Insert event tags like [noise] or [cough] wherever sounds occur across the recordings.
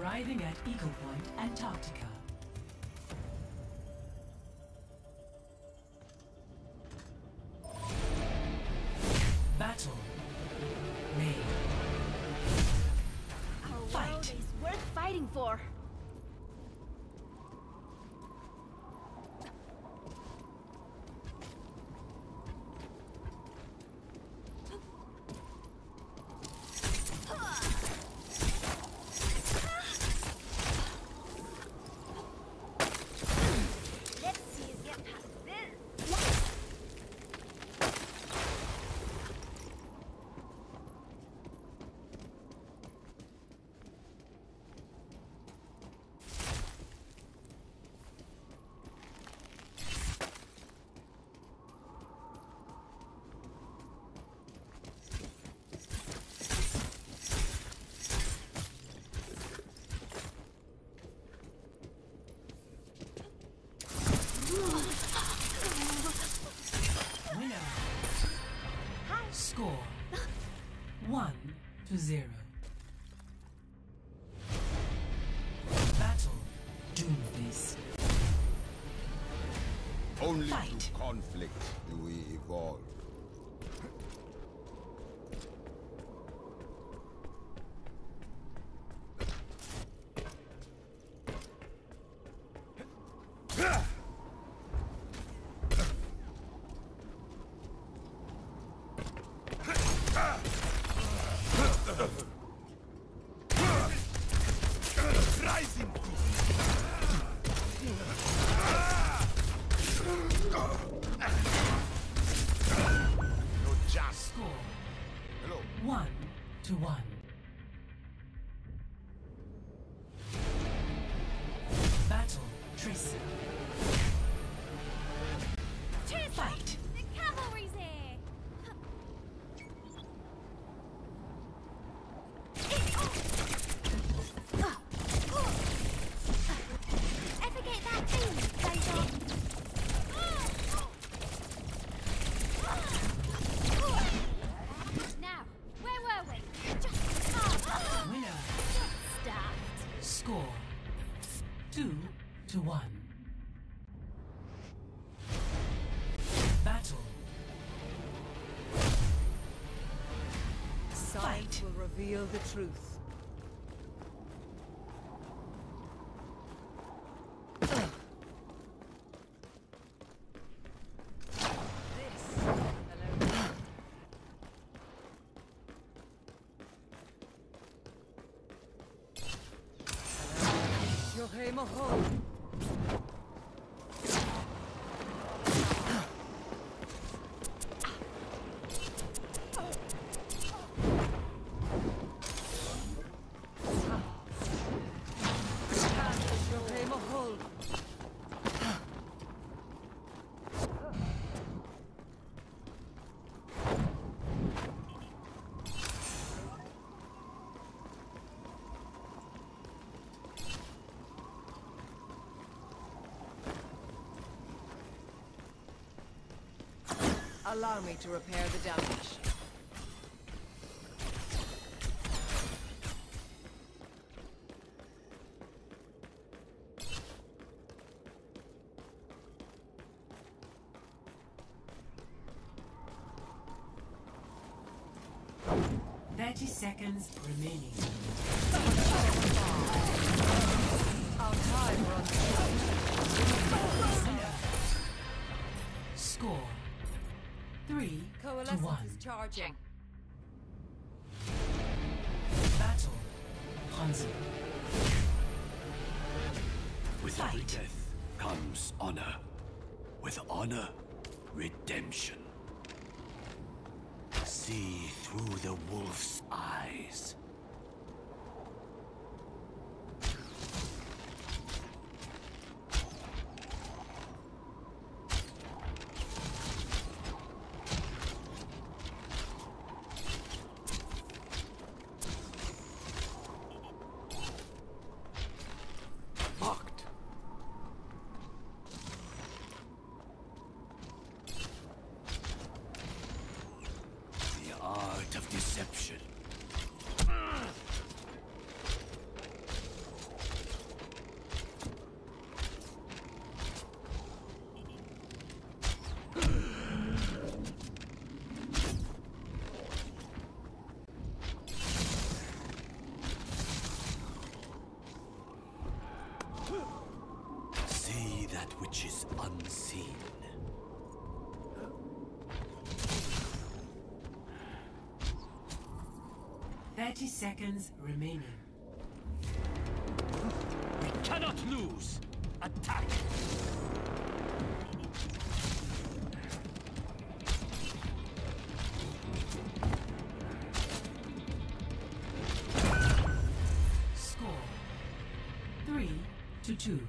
Arriving at Eagle Point, Antarctica. To zero. Battle. Doomfist. Only Fight. through conflict do we evolve. To one. Two to one. Battle. Science Fight. will reveal the truth. This alone. Shohei Mahal. Allow me to repair the damage. Thirty seconds remaining. Our time runs Winner. Score. Three to Coalescence one. is charging. Battle. Hanzo. With every death comes honor. With honor, redemption. See through the wolf's eyes. of deception. [sighs] See that which is unseen. Thirty seconds remaining. We cannot lose! Attack! Score three to two.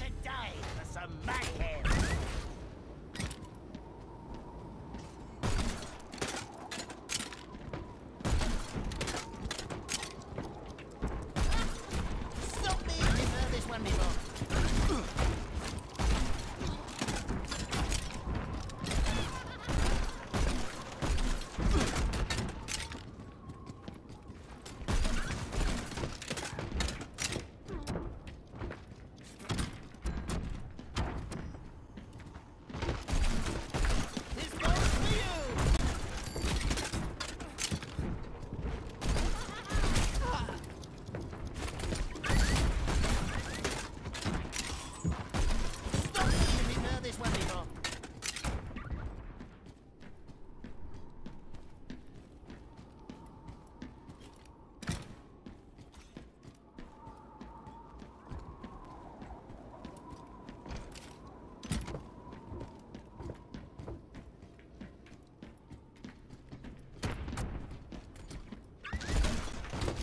Perfect day for some mayhem. Stop me! You've heard this one before. This goes for you! Stop me! You've heard this one before.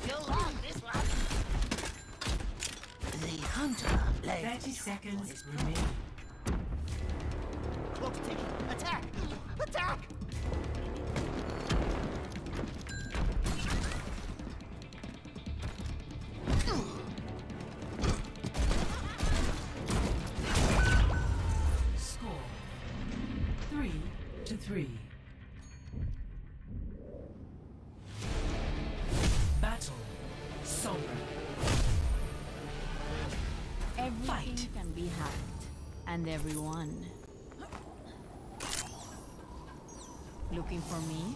You'll love this one. The hunter. Thirty seconds remaining. Clock's ticking. Attack! Attack! Score three to three. Battle Sombra. Everything can be hacked, and everyone. Looking for me?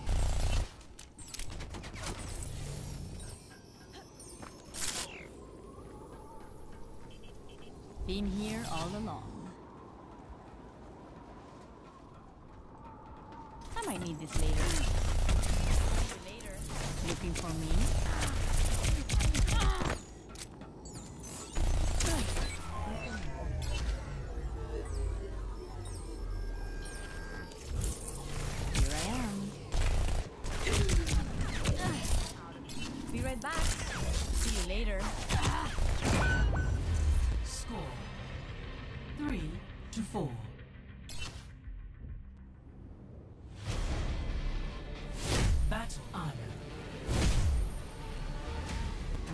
Been here all along. I might need this later. Later. Looking for me? Later. Score three to four. Battle honor.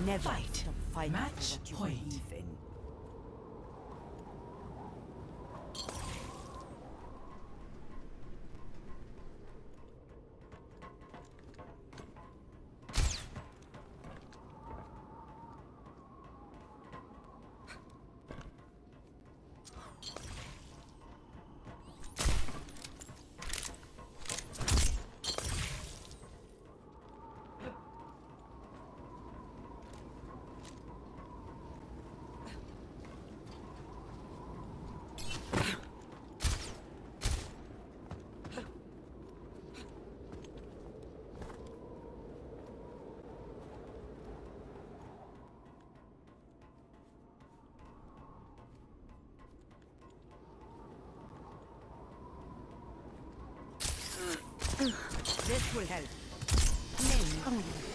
Never Fight. stop fighting for Match point. believe will help. Name only.